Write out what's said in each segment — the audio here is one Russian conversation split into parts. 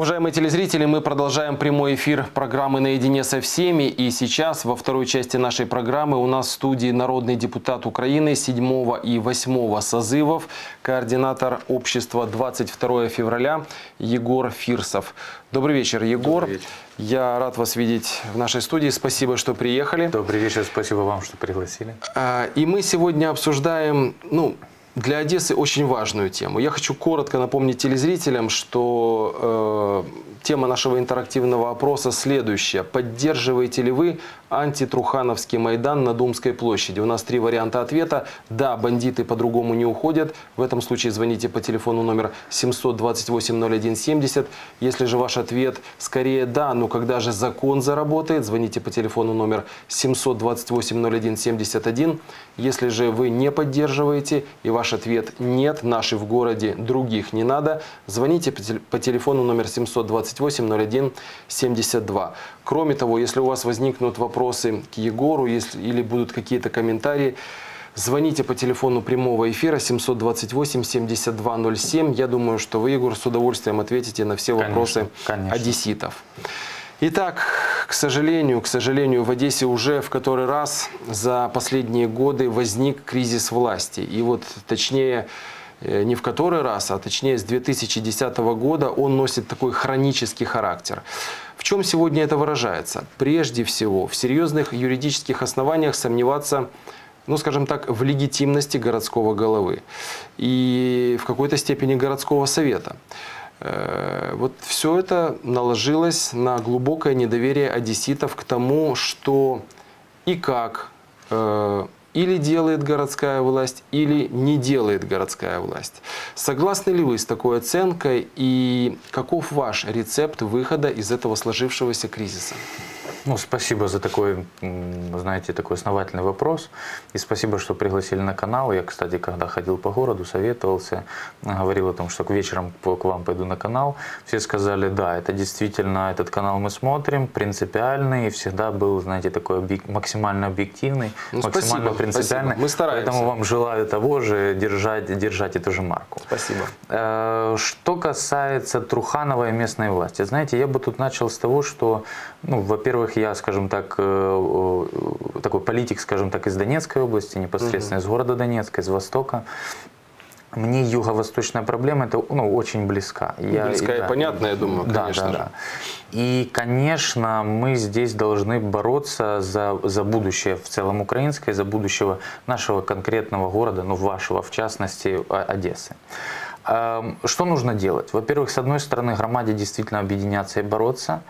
Уважаемые телезрители, мы продолжаем прямой эфир программы «Наедине со всеми». И сейчас, во второй части нашей программы, у нас в студии народный депутат Украины 7 и 8 созывов, координатор общества 22 февраля Егор Фирсов. Добрый вечер, Егор. Добрый вечер. Я рад вас видеть в нашей студии. Спасибо, что приехали. Добрый вечер, спасибо вам, что пригласили. А, И мы сегодня обсуждаем, ну, для Одессы очень важную тему. Я хочу коротко напомнить телезрителям, что э, тема нашего интерактивного опроса следующая. Поддерживаете ли вы антитрухановский Майдан на Думской площади? У нас три варианта ответа. Да, бандиты по-другому не уходят. В этом случае звоните по телефону номер 728-0170. Если же ваш ответ скорее да, но когда же закон заработает, звоните по телефону номер 728-0171. Если же вы не поддерживаете и ваш ответ нет, наши в городе, других не надо, звоните по тел- по телефону номер 728-0172. Кроме того, если у вас возникнут вопросы к Егору если, или будут какие-то комментарии, Звоните по телефону прямого эфира 728-7207. Я думаю, что вы, Егор, с удовольствием ответите на все Конечно, вопросы конечно. одесситов. Итак, к сожалению, к сожалению, в Одессе уже в который раз за последние годы возник кризис власти. И вот точнее, э, не в который раз, а точнее с 2010 года он носит такой хронический характер. В чем сегодня это выражается? Прежде всего, в серьезных юридических основаниях сомневаться ну, скажем так, в легитимности городского головы и в какой-то степени городского совета. Э, Вот все это наложилось на глубокое недоверие одесситов к тому, что и как э, или делает городская власть, или не делает городская власть. Согласны ли вы с такой оценкой и каков ваш рецепт выхода из этого сложившегося кризиса? Ну, спасибо за такой, знаете, такой основательный вопрос. И спасибо, что пригласили на канал. Я, кстати, когда ходил по городу, советовался, говорил о том, что к вечером к вам пойду на канал. Все сказали, да, это действительно, этот канал мы смотрим, принципиальный, и всегда был, знаете, такой объек- максимально объективный, Ну, максимально спасибо, принципиальный. спасибо. Мы стараемся. Поэтому вам желаю того же, держать, держать эту же марку. Спасибо. Э, Что касается Труханова и местной власти, знаете, я бы тут начал с того, что, ну, во-первых, я, скажем так, э, э, такой политик, скажем так, из Донецкой области, непосредственно из города Донецка, из Востока. Мне юго-восточная проблема это ну, очень близка. Я- близка и понятна, я думаю, да, конечно да, же. да. И, конечно, мы здесь должны бороться за, за будущее в целом украинское, за будущего нашего конкретного города, ну, вашего, в частности, Одессы. Эм, Что нужно делать? Во-первых, с одной стороны, громаде действительно объединяться и бороться.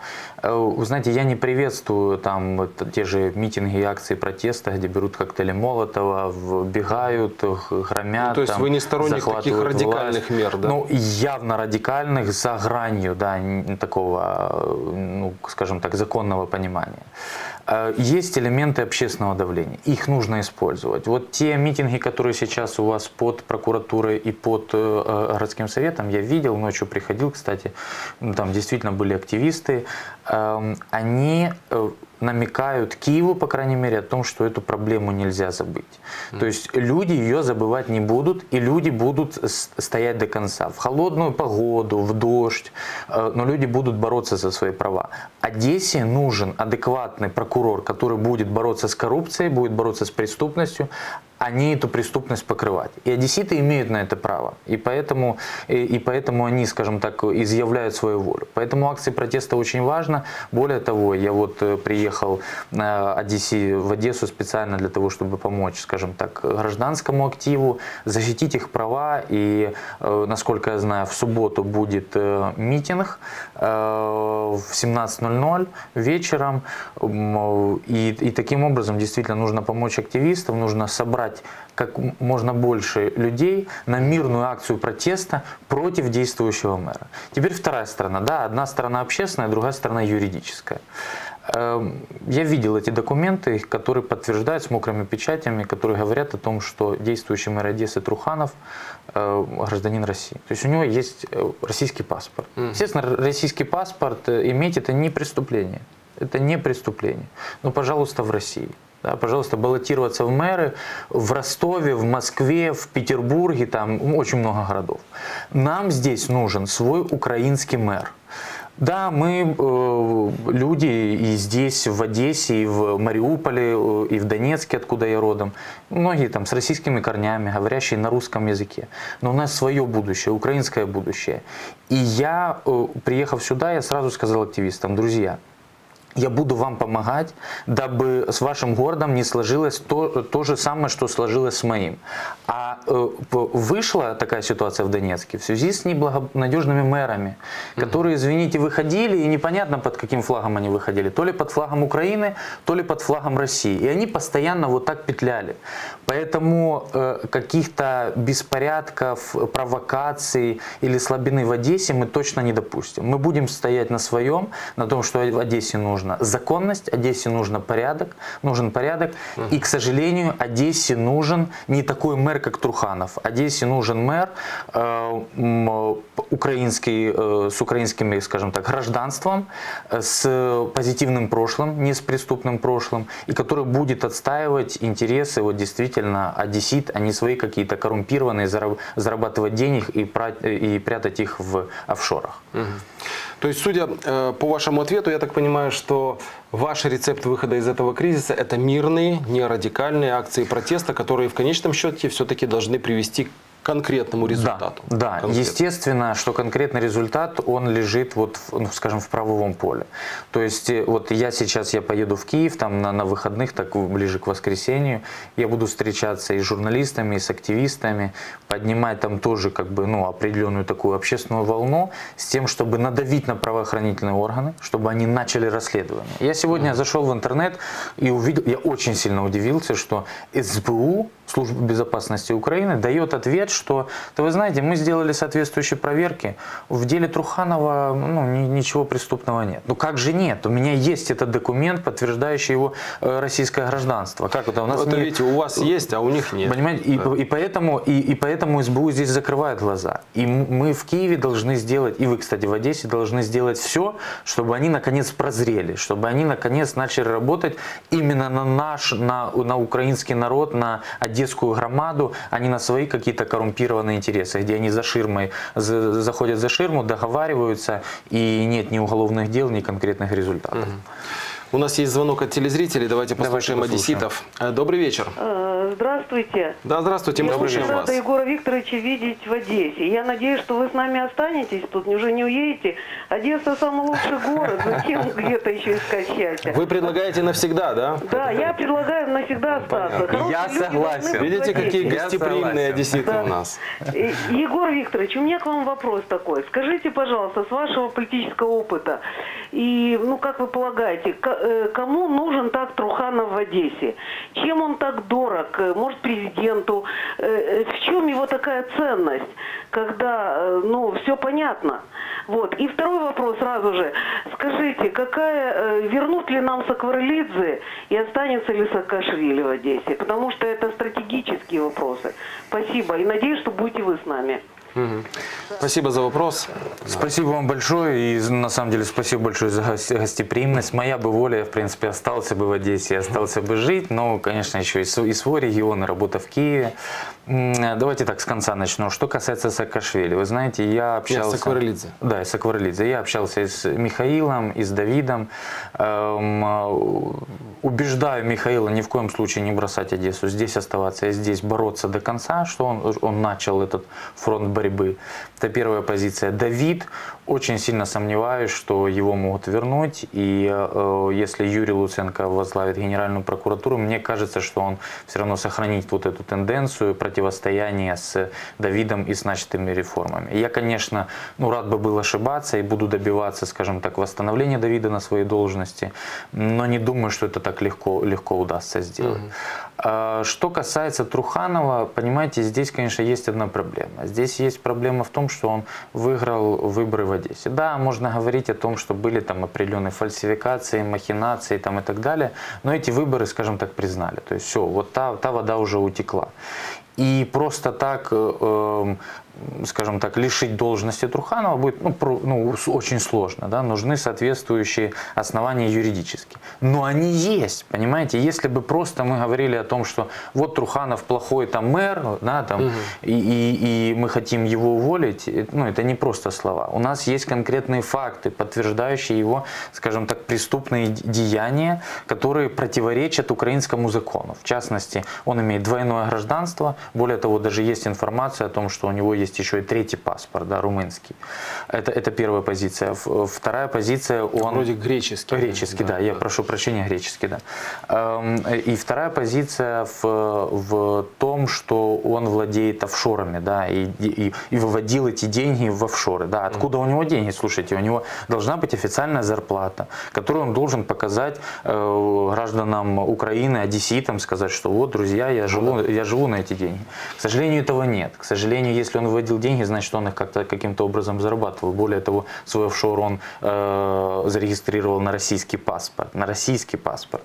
Э, Вы знаете, я не приветствую там те же митинги и акции протеста, где берут коктейли Молотова, вбегают, х- громят. Ну, то есть там, вы не сторонник таких радикальных власть. мер, да? Ну, явно радикальных за гранью да, такого, э, ну, скажем так, законного понимания. Э, Есть элементы общественного давления. Их нужно использовать. Вот те митинги, которые сейчас у вас под прокуратурой и под э, э, городским советом, я видел, ночью приходил, кстати, там действительно были активисты, Эм, они намекают Киеву, по крайней мере, о том, что эту проблему нельзя забыть. То есть люди ее забывать не будут, и люди будут стоять до конца. В холодную погоду, в дождь, э, но люди будут бороться за свои права. Одессе нужен адекватный прокурор, который будет бороться с коррупцией, будет бороться с преступностью, не эту преступность покрывать. И одесситы имеют на это право. И поэтому, и, и поэтому они, скажем так, изъявляют свою волю. Поэтому акции протеста очень важно. Более того, я вот э, приехал на Одессе, в Одессу специально для того, чтобы помочь, скажем так, гражданскому активу, защитить их права. И, э, насколько я знаю, в субботу будет э, митинг э, в 17.00 вечером. И, и таким образом действительно нужно помочь активистам, нужно собрать как м- можно больше людей на мирную акцию протеста против действующего мэра. Теперь вторая сторона. Да, одна сторона общественная, другая сторона юридическая. Эм, Я видел эти документы, которые подтверждают с мокрыми печатями, которые говорят о том, что действующий мэр Одессы Труханов э, гражданин России. То есть у него есть э, российский паспорт. Естественно, российский паспорт э, иметь это не преступление. Это не преступление. Но, пожалуйста, в России. Да, пожалуйста, баллотироваться в мэры в Ростове, в Москве, в Петербурге, там очень много городов. Нам здесь нужен свой украинский мэр. Да, мы э, люди и здесь, в Одессе, и в Мариуполе, э, и в Донецке, откуда я родом. Многие там с российскими корнями, говорящие на русском языке. Но у нас свое будущее, украинское будущее. И я, э, приехав сюда, я сразу сказал активистам, друзья, я буду вам помогать, дабы с вашим городом не сложилось то, то же самое, что сложилось с моим. А э, вышла такая ситуация в Донецке в связи с неблагонадежными мэрами, которые, извините, выходили, и непонятно под каким флагом они выходили, то ли под флагом Украины, то ли под флагом России. И они постоянно вот так петляли. Поэтому э, каких-то беспорядков, провокаций или слабины в Одессе мы точно не допустим. Мы будем стоять на своем, на том, что в Одессе нужно нужна законность, Одессе нужно порядок, нужен порядок. И, к сожалению, Одессе нужен не такой мэр, как Труханов. Одессе нужен мэр э, украинский, э, с украинским, скажем так, гражданством, э, с позитивным прошлым, не с преступным прошлым, и который будет отстаивать интересы вот действительно одессит, а не свои какие-то коррумпированные, зарабатывать денег и прятать их в офшорах. Угу. То есть, судя э, по вашему ответу, я так понимаю, что ваш рецепт выхода из этого кризиса – это мирные, не радикальные акции протеста, которые в конечном счете все-таки должны привести конкретному результату. Да, да. естественно, что конкретный результат, он лежит, вот, ну, скажем, в правовом поле. То есть, э, вот я сейчас, я поеду в Киев, там на, на выходных, так ближе к воскресенью, я буду встречаться и с журналистами, и с активистами, поднимать там тоже, как бы, ну, определенную такую общественную волну, с тем, чтобы надавить на правоохранительные органы, чтобы они начали расследование. Я сегодня mm -hmm. зашел в интернет и увидел, я очень сильно удивился, что СБУ Служба безопасности Украины дает ответ, что, да вы знаете, мы сделали соответствующие проверки, в деле Труханова ну, ничего преступного нет. Ну как же нет? У меня есть этот документ, подтверждающий его э, российское гражданство. Как это у нас? Это видите, у вас есть, а у них нет. Понимаете? И, да. и, поэтому, и, и поэтому СБУ здесь закрывает глаза. И мы в Киеве должны сделать, и вы, кстати, в Одессе должны сделать все, чтобы они наконец прозрели, чтобы они наконец начали работать именно на наш, на, на украинский народ, на одесскую громаду, а не на свои какие-то коррумпированные интересы, где они за ширмой заходят за ширму, договариваются, и нет ни уголовных дел, ни конкретных результатов. Угу. У нас есть звонок от телезрителей. Давайте послушаем Давайте одесситов. Э, добрый вечер. Э, здравствуйте. Да, здравствуйте, мы слушаем вас. Егора Викторовича видеть в Одессе. Я надеюсь, что вы с нами останетесь тут, уже не уедете. Одесса самый лучший город. Зачем где-то еще искать счастье? Вы предлагаете навсегда, да? Да, я предлагаю навсегда остаться. Я согласен. Видите, какие гостеприимные одесситы у нас. Егор Викторович, у меня к вам вопрос такой. Скажите, пожалуйста, с вашего политического опыта, и, ну, как вы полагаете, Э, кому нужен так Труханов в Одессе? Чем он так дорог? Э, может, президенту? Э, в чем его такая ценность, когда, ну, все понятно? Вот. И второй вопрос сразу же. Скажите, какая, вернут ли нам Сакварелидзе и останется ли Саакашвили в Одессе? Потому что это стратегические вопросы. Спасибо. И надеюсь, что будете вы с нами. Спасибо за вопрос. Спасибо вам большое. И на самом деле спасибо большое за гостеприимность. Моя бы воля, я, в принципе, остался бы в Одессе, остался бы жить. Но, конечно, еще и свой регион, и работа в Киеве. Давайте так с конца начну. Что касается Саакашвили, вы знаете, я общался... Нет, Сакварелидзе. Да, Сакварелидзе. Я общался и с Михаилом, и с Давидом. Эм, убеждаю Михаила ни в коем случае не бросать Одессу, здесь оставаться, и здесь бороться до конца, что он, он начал этот фронт борьбы. Это первая позиция. Давид, очень сильно сомневаюсь, что его могут вернуть. И э, если Юрий Луценко возглавит Генеральную прокуратуру, мне кажется, что он все равно сохранит вот эту тенденцию противостояния с Давидом и с начатыми реформами. Я, конечно, ну, рад бы был ошибаться и буду добиваться, скажем так, восстановления Давида на своей должности, но не думаю, что это так легко, легко удастся сделать. Угу. Что касается Труханова, понимаете, здесь, конечно, есть одна проблема. Здесь есть проблема в том, что он выиграл выборы в Одессе. Да, можно говорить о том, что были там определенные фальсификации, махинации там, и так далее, но эти выборы, скажем так, признали. То есть все, вот та, та вода уже утекла. И просто так э, эм, скажем так, лишить должности Труханова будет ну, про, ну, очень сложно. Да? Нужны соответствующие основания юридические. Но они есть, понимаете? Если бы просто мы говорили о том, что вот Труханов плохой там мэр, да, там, угу. и, и, и мы хотим его уволить, ну, это не просто слова. У нас есть конкретные факты, подтверждающие его, скажем так, преступные деяния, которые противоречат украинскому закону. В частности, он имеет двойное гражданство. Более того, даже есть информация о том, что у него есть еще и третий паспорт, да, румынский. Это, это первая позиция. Вторая позиция, он... Вроде греческий. Греческий, да, да я да. прошу прощения, греческий, да. Эм, и вторая позиция в, в том, что он владеет офшорами, да, и, и, и выводил эти деньги в офшоры, да. Откуда mm. у него деньги? Слушайте, у него должна быть официальная зарплата, которую он должен показать э, гражданам Украины, одесситам, сказать, что вот, друзья, я живу, я живу на эти деньги. К сожалению, этого нет. К сожалению, если он выводил деньги, значит, он их как-то каким-то образом зарабатывал. Более того, свой офшор он э, зарегистрировал на российский паспорт, на российский паспорт.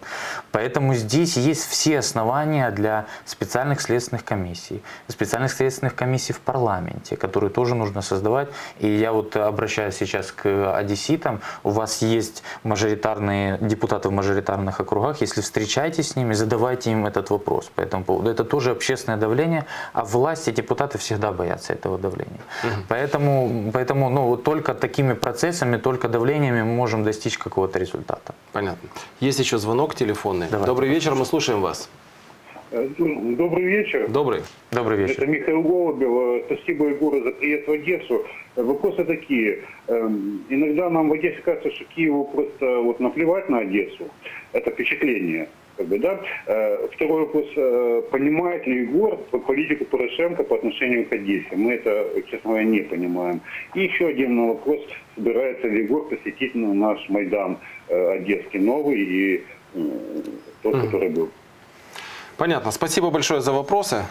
Поэтому здесь есть все основания для специальных следственных комиссий, специальных следственных комиссий в парламенте, которые тоже нужно создавать. И я вот обращаюсь сейчас к одесситам, у вас есть мажоритарные депутаты в мажоритарных округах, если встречаетесь с ними, задавайте им этот вопрос по этому поводу. Это тоже общественное давление, а власти, депутаты всегда боятся этого давления. Угу. Поэтому, поэтому ну, только такими процессами, только давлениями мы можем достичь какого-то результата. Понятно. Есть еще звонок телефонный. Давай. Добрый вечер, мы слушаем вас. Э, добрый вечер. Добрый. Добрый вечер. Это Михаил Голубев. Э, спасибо, Егору, за приезд в Одессу. Э, вопросы такие. Эм, иногда нам в Одессе кажется, что Киеву просто вот наплевать на Одессу. Это впечатление. Как бы, да? Э, второй вопрос. Э, понимает ли Егор политику Порошенко по отношению к Одессе? Мы это, честно говоря, не понимаем. И еще один вопрос. Собирается ли Егор посетить наш Майдан э, Одесский новый и тот, который был? Понятно. Спасибо большое за вопросы.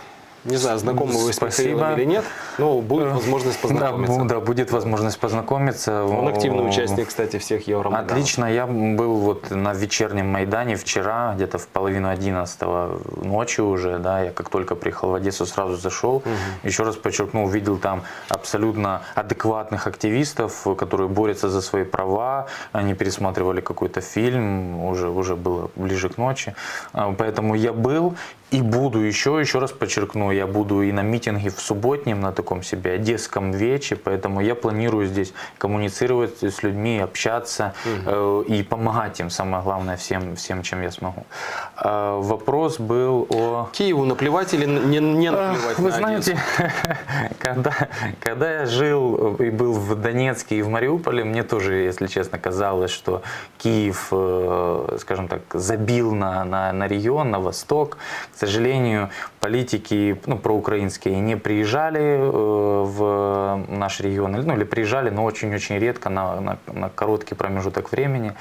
Не знаю, знакомы вы с Михаилом или нет, но будет возможность познакомиться. Да, да, будет возможность познакомиться. Он активный участник, кстати, всех Евромайданов. Отлично. Я был вот на вечернем Майдане вчера, где-то в половину одиннадцатого ночи уже, да, я как только приехал в Одессу, сразу зашел. Угу. Еще раз подчеркнул, видел там абсолютно адекватных активистов, которые борются за свои права. Они пересматривали какой-то фильм, уже, уже было ближе к ночи. А, поэтому я был и буду еще, еще раз подчеркну, я буду и на митинге в субботнем, на таком себе одесском вече, поэтому я планирую здесь коммуницировать с людьми, общаться угу. э, и помогать им, самое главное, всем, всем, чем я смогу. Э, вопрос был о... Киеву наплевать или не, не наплевать Вы на знаете, когда, когда я жил и был в Донецке и в Мариуполе, мне тоже, если честно, казалось, что Киев, э, скажем так, забил на, на, на регион, на восток, к сожалению, политики ну, проукраинские не приезжали э, в наш регион, ну или приезжали, но очень-очень редко, на, на, на короткий промежуток времени.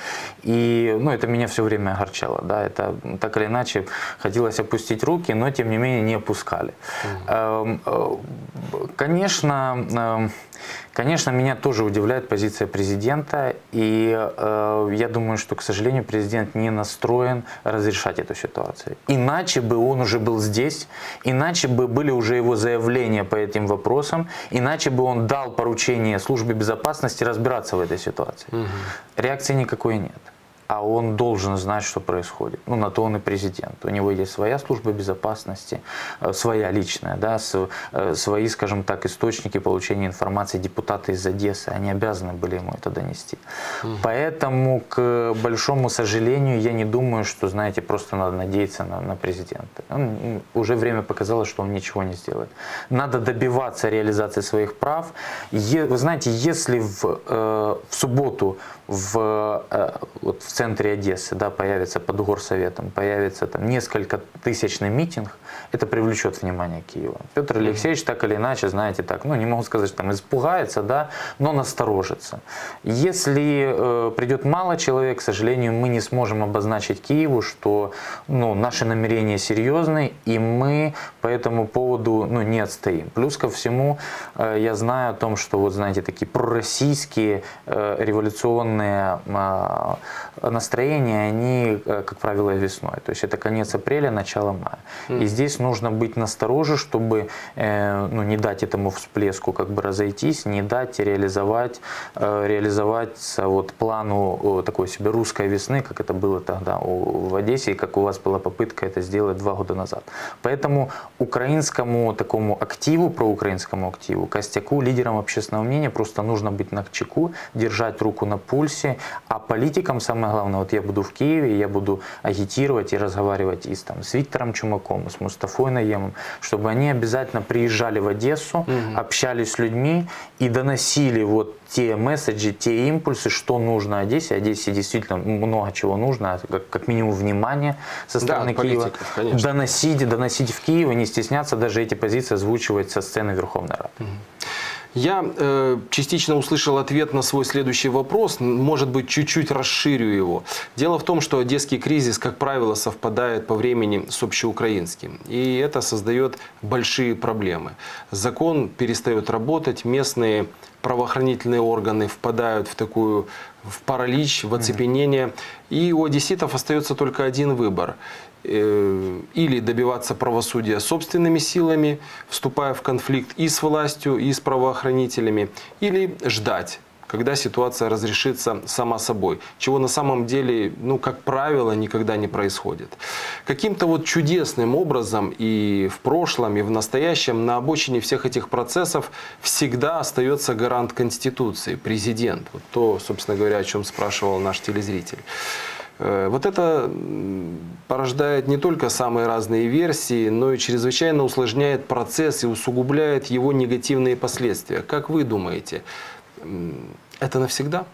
И ну, это меня все время огорчало. Да? Это так или иначе хотелось опустить руки, но тем не менее не опускали. Эм, э, конечно, эм, Конечно, меня тоже удивляет позиция президента, и э, я думаю, что, к сожалению, президент не настроен разрешать эту ситуацию. Иначе бы он уже был здесь, иначе бы были уже его заявления по этим вопросам, иначе бы он дал поручение службе безопасности разбираться в этой ситуации. Угу. Реакции никакой нет а он должен знать, что происходит. Ну, на то он и президент. У него есть своя служба безопасности, э, своя личная, да, э, свои, скажем так, источники получения информации. Депутаты из Одессы, они обязаны были ему это донести. Угу. Поэтому, к большому сожалению, я не думаю, что, знаете, просто надо надеяться на, на президента. Он, уже время показало, что он ничего не сделает. Надо добиваться реализации своих прав. Е, вы знаете, если в, э, в субботу в, э, вот в центре Одессы да, появится под горсоветом, появится там несколько тысячный митинг, это привлечет внимание Киева. Петр Алексеевич так или иначе, знаете, так, ну не могу сказать, что там испугается, да, но насторожится. Если э, придет мало человек, к сожалению, мы не сможем обозначить Киеву, что ну, наши намерения серьезны, и мы по этому поводу ну, не отстоим. Плюс ко всему, э, я знаю о том, что вот знаете, такие пророссийские э, революционные а, настроения, они, э, как правило, весной. То есть это конец апреля, начало мая. И здесь нужно быть настороже, чтобы э, ну, не дать этому всплеску как бы разойтись, не дать реализовать, э, реализовать вот плану такой себе русской весны, как это было тогда в Одессе, и как у вас была попытка это сделать два года назад. Поэтому украинскому такому активу, проукраинскому активу, костяку, лидерам общественного мнения просто нужно быть на чеку, держать руку на пульсе, а политикам самое главное, вот я буду в Киеве, я буду агитировать и разговаривать и с, там, с Виктором Чумаком, с Мустафой Наемом, чтобы они обязательно приезжали в Одессу, угу. общались с людьми и доносили вот те месседжи, те импульсы, что нужно Одессе. Одессе действительно много чего нужно, как, как минимум внимание со стороны да, Киева. Конечно. Доносить, доносить в Киев и не стесняться даже эти позиции озвучивать со сцены Верховной Рады. Угу. Я э, частично услышал ответ на свой следующий вопрос, может быть, чуть-чуть расширю его. Дело в том, что одесский кризис, как правило, совпадает по времени с общеукраинским. И это создает большие проблемы. Закон перестает работать, местные правоохранительные органы впадают в такую в паралич, в оцепенение. И у одесситов остается только один выбор. Э, или добиваться правосудия собственными силами, вступая в конфликт и с властью, и с правоохранителями, или ждать когда ситуация разрешится сама собой, чего на самом деле, ну, как правило, никогда не происходит. Каким-то вот чудесным образом и в прошлом, и в настоящем на обочине всех этих процессов всегда остается гарант Конституции, президент. Вот то, собственно говоря, о чем спрашивал наш телезритель. Э, вот это порождает не только самые разные версии, но и чрезвычайно усложняет процесс и усугубляет его негативные последствия. Как вы думаете, это навсегда?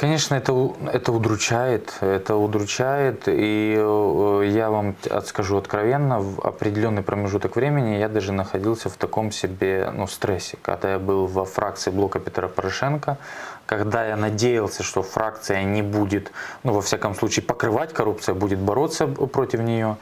Конечно, это, это удручает, это удручает, и э, я вам скажу откровенно, в определенный промежуток времени я даже находился в таком себе ну, стрессе, когда я был во фракции блока Петра Порошенко, когда я надеялся, что фракция не будет, ну, во всяком случае, покрывать коррупцию, будет бороться против нее.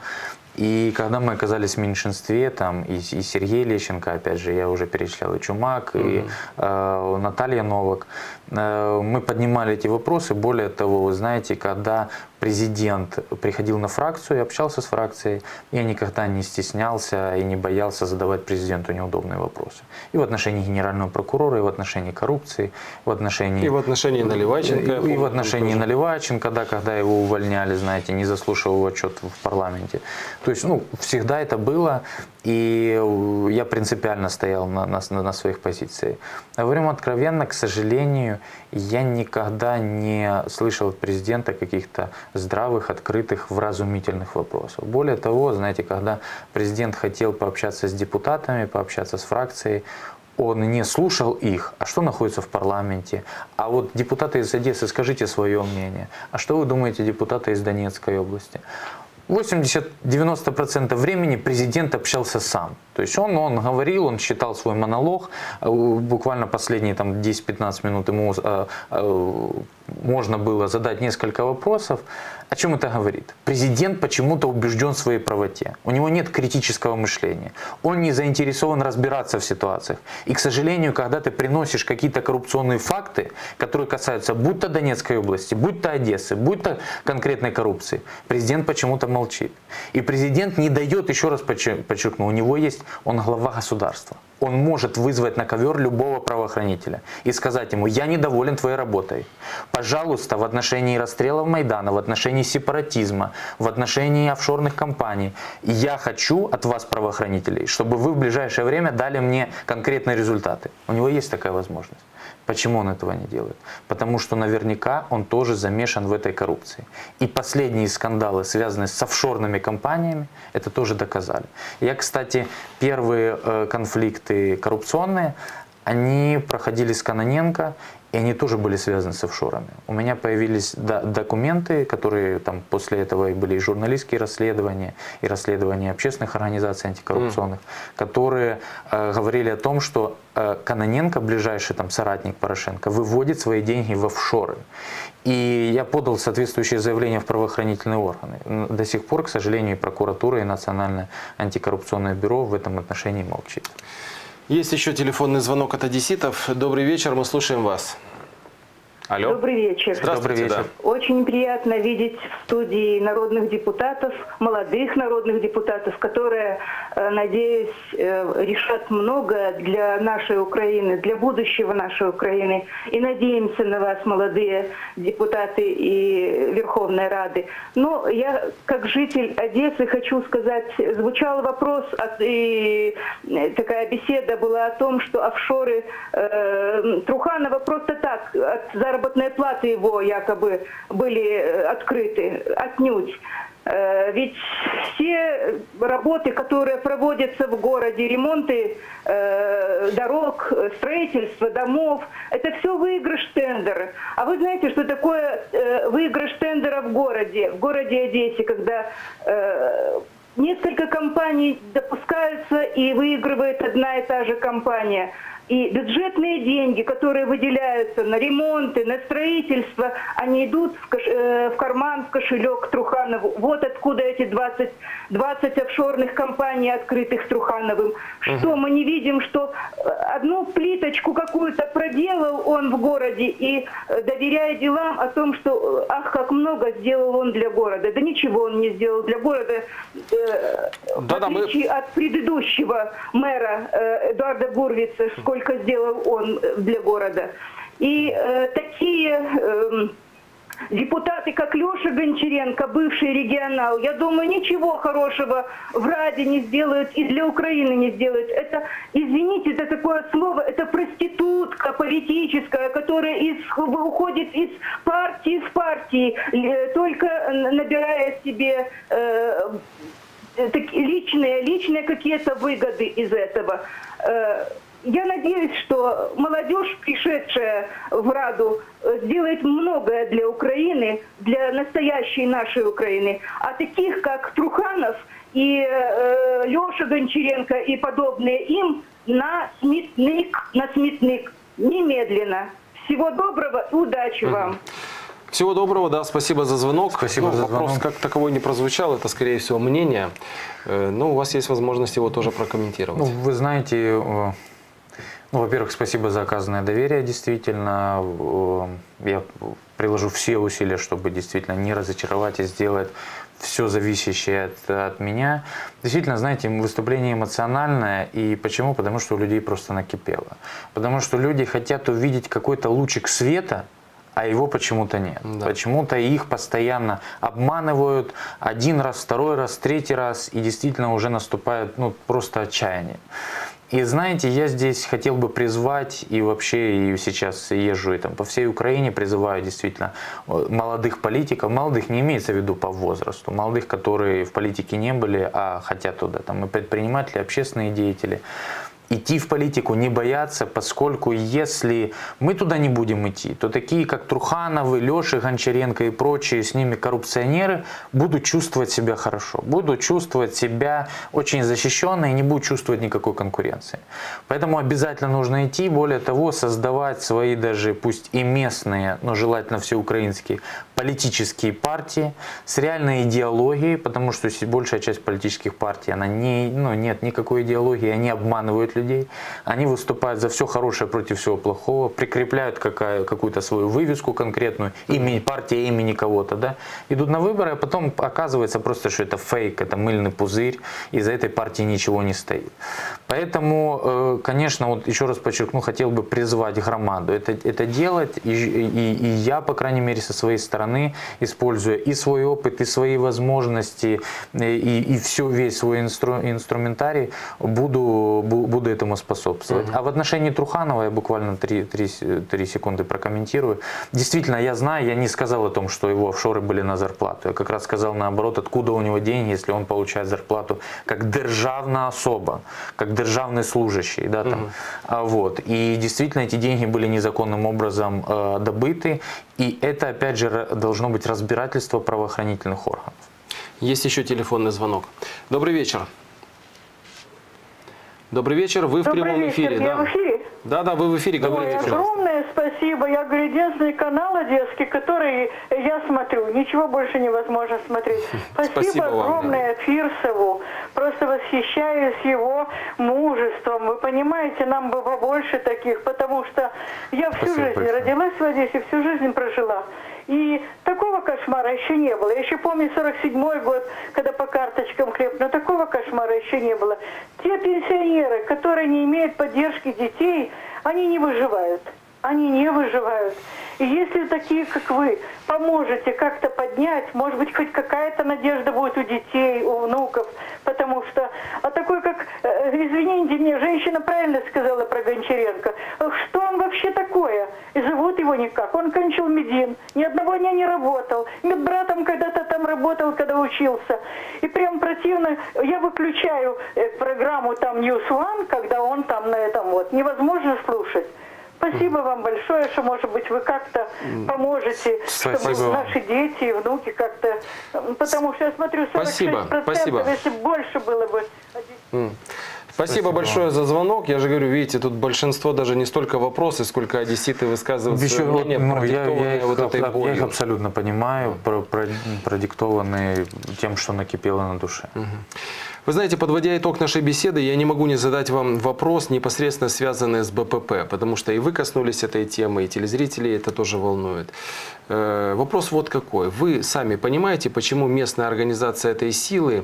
И когда мы оказались в меньшинстве, там и, и Сергей Лещенко, опять же, я уже перечислял, и Чумак, угу. и э, Наталья Новак, мы поднимали эти вопросы. Более того, вы знаете, когда президент приходил на фракцию и общался с фракцией, я никогда не стеснялся и не боялся задавать президенту неудобные вопросы. И в отношении генерального прокурора, и в отношении коррупции, в отношении... И в отношении Наливайченко. И, и в отношении тоже. Наливайченко, да, когда его увольняли, знаете, не заслушав его отчет в парламенте. То есть, ну, всегда это было, и я принципиально стоял на, на, на своих позициях. Говорим откровенно, к сожалению, я никогда не слышал от президента каких-то здравых, открытых, вразумительных вопросов. Более того, знаете, когда президент хотел пообщаться с депутатами, пообщаться с фракцией, он не слушал их, а что находится в парламенте. А вот депутаты из Одессы, скажите свое мнение. А что вы думаете депутаты из Донецкой области? 80-90% времени президент общался сам. То есть он, он говорил, он читал свой монолог, э, буквально последние там, 10-15 минут ему э, э, можно было задать несколько вопросов. О чем это говорит? Президент почему-то убежден в своей правоте. У него нет критического мышления. Он не заинтересован разбираться в ситуациях. И, к сожалению, когда ты приносишь какие-то коррупционные факты, которые касаются будь то Донецкой области, будь то Одессы, будь то конкретной коррупции, президент почему-то молчит. И президент не дает, еще раз подчеркну, у него есть, он глава государства он может вызвать на ковер любого правоохранителя и сказать ему, я недоволен твоей работой. Пожалуйста, в отношении расстрелов Майдана, в отношении сепаратизма, в отношении офшорных компаний, я хочу от вас, правоохранителей, чтобы вы в ближайшее время дали мне конкретные результаты. У него есть такая возможность. Почему он этого не делает? Потому что наверняка он тоже замешан в этой коррупции. И последние скандалы, связанные с офшорными компаниями, это тоже доказали. Я, кстати, первые э, конфликты коррупционные, они проходили с Каноненко, и они тоже были связаны с офшорами. У меня появились документы, которые там после этого и были и журналистские расследования, и расследования общественных организаций антикоррупционных, mm. которые э, говорили о том, что э, Каноненко, ближайший там соратник Порошенко, выводит свои деньги в офшоры. И я подал соответствующее заявление в правоохранительные органы. До сих пор, к сожалению, и прокуратура, и Национальное антикоррупционное бюро в этом отношении молчит. Есть еще телефонный звонок от одесситов. Добрый вечер, мы слушаем вас. Алло. Добрый вечер. Здравствуйте, Добрый вечер. да. Очень приятно видеть в студии народных депутатов, молодых народных депутатов, которые, э, надеюсь, э, решат многое для нашей Украины, для будущего нашей Украины. И надеемся на вас, молодые депутаты и Верховной Рады. Но я, как житель Одессы, хочу сказать, звучал вопрос, и э, такая беседа была о том, что офшоры э, Труханова просто так, от заработной платы его якобы были э, открыты, отнюдь. Э, Ведь все работы, которые проводятся в городе, ремонты э, дорог, строительство домов, это все выигрыш тендера. А вы знаете, что такое выигрыш тендера в городе, в городе Одессе, когда несколько компаний допускаются и выигрывает одна и та же компания. И бюджетные деньги, которые выделяются на ремонты, на строительство, они идут в, кош- э, в карман, в кошелек Труханову. Вот откуда эти 20, 20 офшорных компаний, открытых Трухановым. Что мы не видим, что э, одну плиточку какую-то проделал он в городе и э, доверяя делам о том, что ах, как много сделал он для города. Да ничего он не сделал для города. Э, В Да-да, мы- отличие от предыдущего мэра э, Эдуарда Гурвица, сколько сделал он э, для города. И э, такие эм, депутаты, как Леша Гончаренко, бывший регионал, я думаю, ничего хорошего в Раде не сделают и для Украины не сделают. Это, извините за такое слово, это проститутка политическая, которая из, уходит из партии в партии, э, только набирая себе э, э, так- личные, личные какие-то выгоды из этого. Э, Я надеюсь, что молодежь, пришедшая в Раду, сделает многое для Украины, для настоящей нашей Украины. А таких, как Труханов и э, Леша Гончаренко и подобные им, на сметник, на сметник, немедленно. Всего доброго и удачи вам. Всего доброго, да, спасибо за звонок. Спасибо Ну, за Вопрос звонок. как таковой не прозвучал, это, скорее всего, мнение. Э, Но у вас есть возможность его тоже прокомментировать. Ну, вы знаете, э, ну, во-первых, спасибо за оказанное доверие, действительно. Э, Я приложу все усилия, чтобы действительно не разочаровать и сделать все зависящее от, от меня. Действительно, знаете, выступление эмоциональное. И почему? Потому что у людей просто накипело. Потому что люди хотят увидеть какой-то лучик света, а его почему-то нет. Да. Почему-то их постоянно обманывают один раз, второй раз, третий раз, и действительно уже наступает ну, просто отчаяние. И знаете, я здесь хотел бы призвать, и вообще и сейчас езжу и там по всей Украине, призываю действительно э, молодых политиков, молодых не имеется в виду по возрасту, молодых, которые в политике не были, а хотят туда, там и предприниматели, общественные деятели, идти в политику, не бояться, поскольку если мы туда не будем идти, то такие, как Трухановы, Леши Гончаренко и прочие с ними коррупционеры будут чувствовать себя хорошо, будут чувствовать себя очень защищенно и не будут чувствовать никакой конкуренции. Поэтому обязательно нужно идти, более того, создавать свои даже, пусть и местные, но желательно всеукраинские политические партии с реальной идеологией, потому что большая часть политических партий, она не, ну, нет никакой идеологии, они обманывают людей, они выступают за все хорошее против всего плохого, прикрепляют какую-то свою вывеску конкретную, имени, партия имени кого-то, да, идут на выборы, а потом оказывается просто, что это фейк, это мыльный пузырь, и за этой партии ничего не стоит. Поэтому, э, конечно, вот еще раз подчеркну, хотел бы призвать громаду это, это делать, и, и- и я, по крайней мере, со своей стороны, используя и свой опыт, и свои возможности, э, и, и все, весь свой инстру- инструментарий, буду, бу- буду этому способствовать. А в отношении Труханова я буквально 3, секунды прокомментирую. Действительно, я знаю, я не сказал о том, что его офшоры были на зарплату. Я как раз сказал наоборот, откуда у него деньги, если он получает зарплату как державная особа, как державный служащий. Да, там. А, вот. И действительно, эти деньги были незаконным образом э, добыты. И это, опять же, должно быть разбирательство правоохранительных органов. Есть еще телефонный звонок. Добрый вечер. Добрый вечер, вы в Добрый прямом вечер, эфире. я да. в эфире? Да, да, вы в эфире Ой, говорите. пожалуйста. огромное спасибо. Я говорю, единственный канал одесский, который я смотрю. Ничего больше невозможно смотреть. Спасибо, Спасибо вам, огромное Фирсову. Просто восхищаюсь его мужеством. Вы понимаете, нам бы побольше таких, потому что я всю Спасибо жизнь большое. родилась в Одессе, всю жизнь прожила. И такого кошмара еще не было. Я еще помню 47 год, когда по карточкам хлеб, но такого кошмара еще не было. Те пенсионеры, которые не имеют поддержки детей, они не выживают. Они не выживают. И если такие, как вы, поможете как-то поднять, может быть, хоть какая-то надежда будет у детей, у внуков, потому что, а такой, как, э, извините мне, женщина правильно сказала про Гончаренко, что он вообще такое? И зовут его никак. Он кончил МИДИН, ни одного дня не работал, медбратом когда-то там работал, когда учился. И прям противно, я выключаю э, программу там News One, когда он там на этом вот, невозможно слушать. Спасибо вам большое, что, может быть, вы как-то поможете, Спасибо чтобы вам. наши дети и внуки как-то... Потому что я смотрю, 46%, Спасибо, спасибо. если больше было бы... М. Спасибо большое за звонок. Я же говорю, видите, тут большинство даже не столько вопросы, сколько одесситы высказывают Еще свое мнение, ну, я, я, их, вот этой аб- я их болью. абсолютно понимаю, про- про- продиктованные тем, что накипело на душе. Вы знаете, подводя итог нашей беседы, я не могу не задать вам вопрос, непосредственно связанный с БПП, потому что и вы коснулись этой темы, и телезрителей это тоже волнует. Э, Вопрос вот какой. Вы сами понимаете, почему местная организация этой силы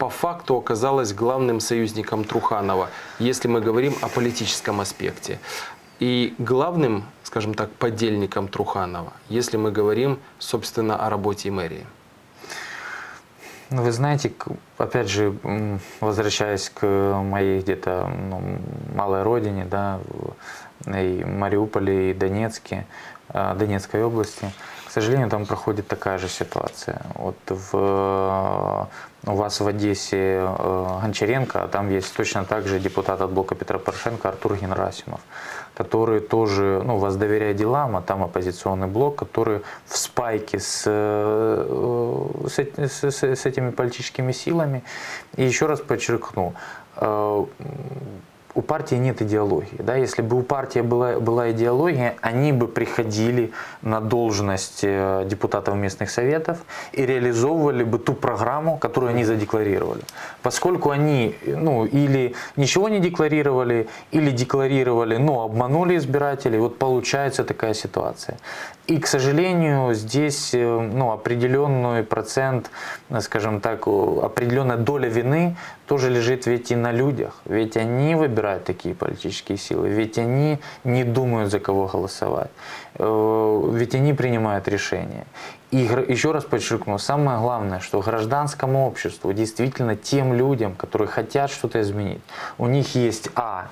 по факту оказалась главным союзником Труханова, если мы говорим о политическом аспекте. И главным, скажем так, подельником Труханова, если мы говорим, собственно, о работе мэрии. Ну, вы знаете, опять же, возвращаясь к моей где-то ну, малой родине, да, и Мариуполе, и Донецке, э, Донецкой области, к сожалению, там проходит такая же ситуация. Вот в, у вас в Одессе э, Гончаренко, а там есть точно так же депутат от блока Петра Порошенко Артур Генрасимов, который тоже, ну, вас доверяет делам, а там оппозиционный блок, который в спайке с, э, с- с- с этими политическими силами. И еще раз подчеркну, э, у партии нет идеологии. Да? Если бы у партии была, была идеология, они бы приходили на должность э, депутатов местных советов и реализовывали бы ту программу, которую они задекларировали. Поскольку они ну, или ничего не декларировали, или декларировали, но обманули избирателей, вот получается такая ситуация. И, к сожалению, здесь э, ну, определенный процент, э, скажем так, определенная доля вины тоже лежит ведь и на людях. Ведь они выбирают такие политические силы, ведь они не думают, за кого голосовать, Э, ведь они принимают решения. И еще раз подчеркну, самое главное, что гражданскому обществу, действительно тем людям, которые хотят что-то изменить, у них есть а,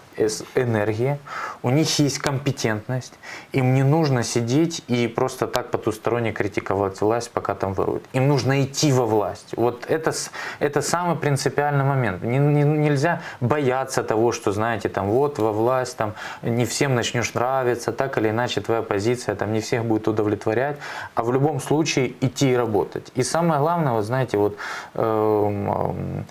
энергия, у них есть компетентность, им не нужно сидеть и просто так потусторонне критиковать власть, пока там воруют. Им нужно идти во власть. Вот это, это самый принципиальный момент. Не- не- нельзя бояться того, что, знаете, там вот во власть, там не всем начнешь нравиться, так или иначе твоя позиция там не всех будет удовлетворять, а в любом случае идти и работать. И самое главное, вот знаете, вот эм, эм,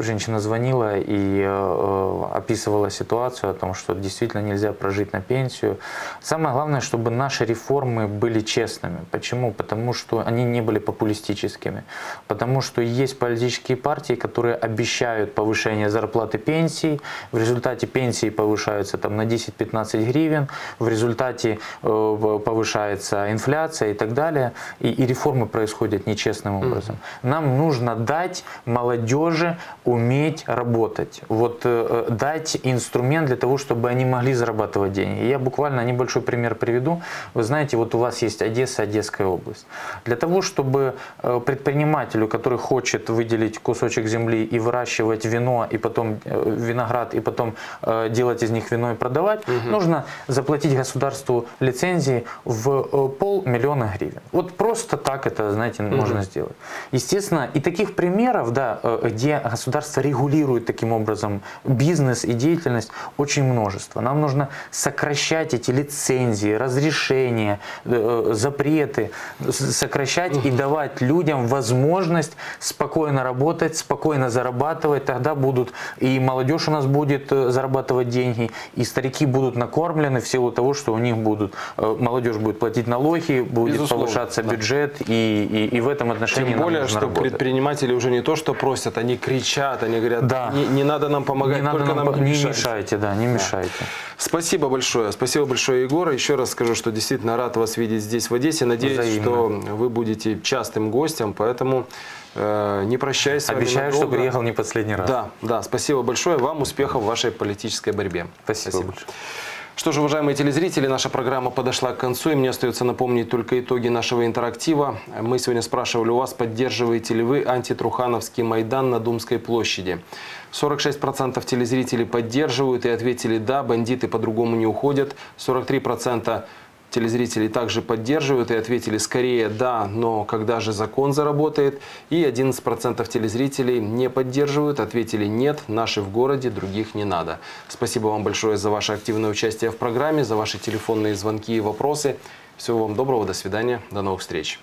женщина звонила и э, описывала ситуацию о том, что действительно нельзя прожить на пенсию. Самое главное, чтобы наши реформы были честными. Почему? Потому что они не были популистическими. Потому что есть политические партии, которые обещают повышение зарплаты пенсий. В результате пенсии повышаются там, на 10-15 гривен. В результате э, повышается инфляция и так далее. И, и реформы происходят нечестным образом. Нам нужно дать молодежи уметь работать. Вот э, э, дать инструмент для того, чтобы они могли зарабатывать деньги. Я буквально небольшой пример приведу. Вы знаете, вот у вас есть Одесса, Одесская область. Для того, чтобы э, предпринимателю, который хочет выделить кусочек земли и выращивать вино, и потом э, виноград, и потом э, делать из них вино и продавать, нужно заплатить государству лицензии в полмиллиона гривен. Вот просто так это, знаете, можно сделать. Естественно, и таких примеров, да, где государство регулирует таким образом бизнес и деятельность, очень множество. Нам нужно сокращать эти лицензии, разрешения, э, запреты, с- сокращать и давать людям возможность спокойно работать, спокойно зарабатывать. Тогда будут и молодежь у нас будет э, зарабатывать деньги, и старики будут накормлены в силу того, что у них будут, э, молодежь будет платить налоги, будет Безусловно, повышаться да. бюджет, и, и, и в этом отношении Тем нам более, что работать. предприниматели уже не то, что просят, они кричат, они говорят, Да. не, не надо нам помогать, не надо только нам нам по- не не мешайте. да, не мешайте. Спасибо большое. Спасибо большое, Егор. Еще раз скажу, что действительно рад вас видеть здесь, в Одессе. Надеюсь, Взаимно. что вы будете частым гостем, поэтому э, не прощаюсь с вами Обещаю, что надолго. приехал не последний раз. Да, да, спасибо большое. Вам успехов в вашей политической борьбе. Спасибо большое. Что же, уважаемые телезрители, наша программа подошла к концу, и мне остается напомнить только итоги нашего интерактива. Мы сегодня спрашивали у вас, поддерживаете ли вы антитрухановский Майдан на Думской площади. 46% телезрителей поддерживают и ответили «да», бандиты по-другому не уходят. 43% телезрителей также поддерживают и ответили скорее «да», но когда же закон заработает. И 11% телезрителей не поддерживают, ответили «нет, наши в городе, других не надо». Спасибо вам большое за ваше активное участие в программе, за ваши телефонные звонки и вопросы. Всего вам доброго, до свидания, до новых встреч.